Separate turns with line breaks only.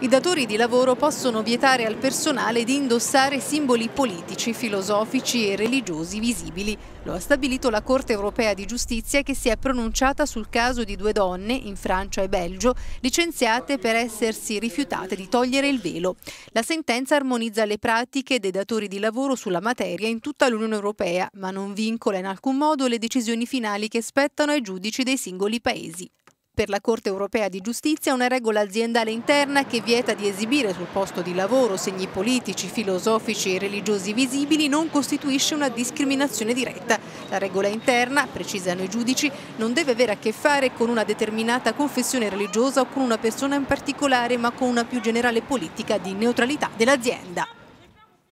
I datori di lavoro possono vietare al personale di indossare simboli politici, filosofici e religiosi visibili. Lo ha stabilito la Corte europea di giustizia che si è pronunciata sul caso di due donne, in Francia e Belgio, licenziate per essersi rifiutate di togliere il velo. La sentenza armonizza le pratiche dei datori di lavoro sulla materia in tutta l'Unione Europea, ma non vincola in alcun modo le decisioni finali che spettano ai giudici dei singoli paesi. Per la Corte europea di giustizia una regola aziendale interna che vieta di esibire sul posto di lavoro segni politici, filosofici e religiosi visibili non costituisce una discriminazione diretta. La regola interna, precisano i giudici, non deve avere a che fare con una determinata confessione religiosa o con una persona in particolare, ma con una più generale politica di neutralità dell'azienda.